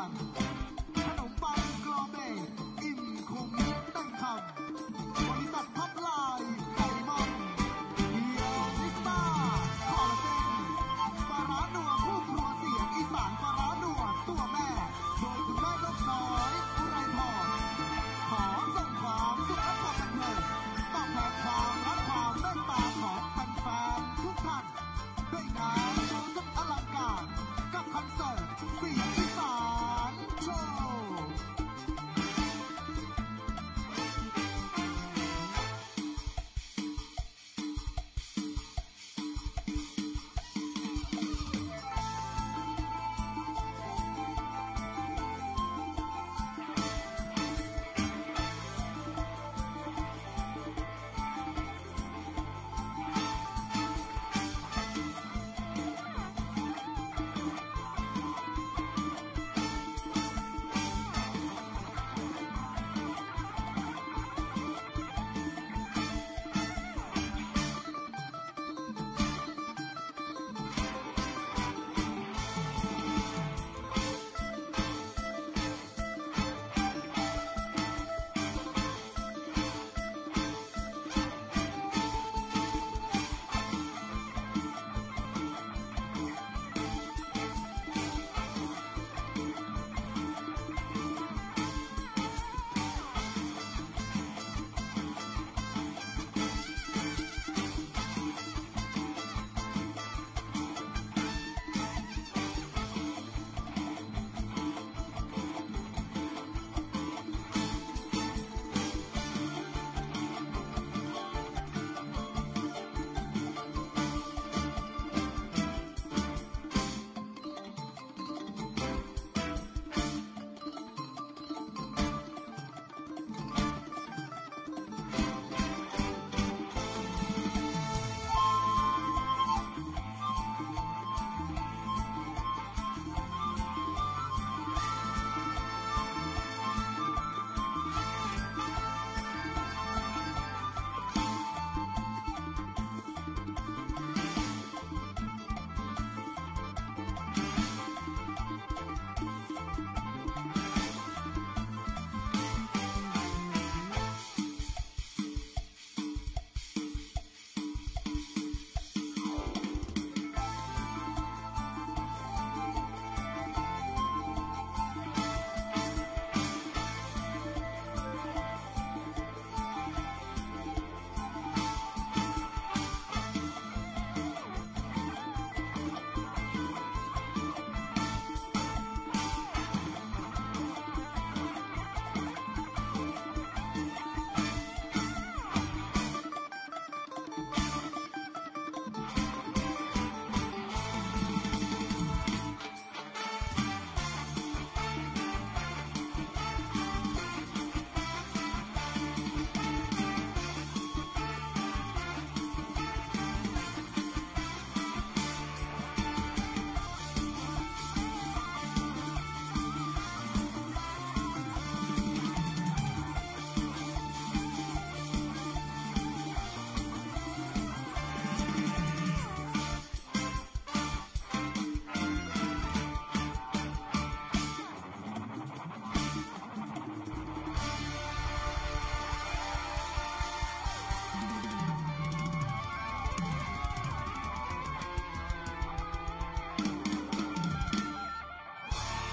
านขนมปังกรอบเบอิ่มคุ้มเต็มคำ